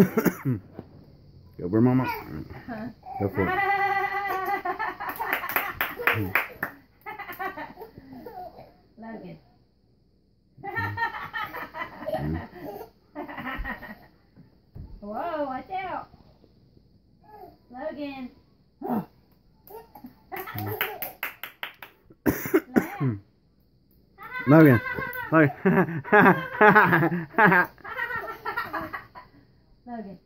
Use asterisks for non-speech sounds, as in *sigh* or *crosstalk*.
Go where mama. Huh? Go for it. Logan. Mm-hmm. Whoa, watch out. Logan. Mm-hmm. *coughs* Logan. *laughs* Logan. *laughs* *laughs* げ。